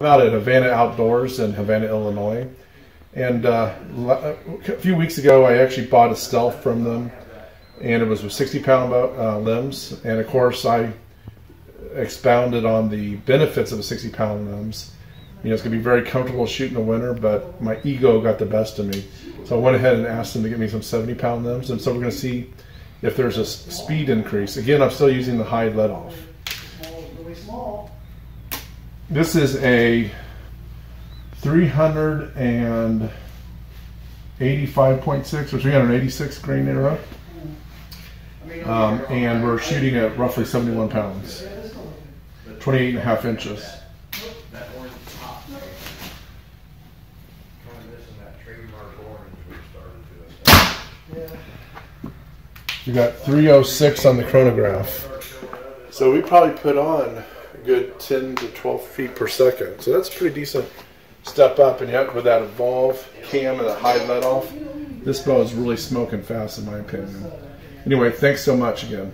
out at Havana Outdoors in Havana, Illinois. And uh, a few weeks ago, I actually bought a stealth from them, and it was with 60 pound uh, limbs. And of course, I expounded on the benefits of a 60 pound limbs. You know, it's going to be very comfortable shooting in the winter, but my ego got the best of me. So I went ahead and asked them to get me some 70 pound limbs. And so we're going to see if there's a speed increase. Again, I'm still using the high let off. This is a 385.6 or 386 grain arrow. Um, and we're shooting at roughly 71 pounds, 28 and a half inches. We got 306 on the chronograph. So we probably put on good 10 to 12 feet per second. So that's a pretty decent step up. And yet with that evolve cam and the high let off, this bow is really smoking fast in my opinion. Anyway, thanks so much again.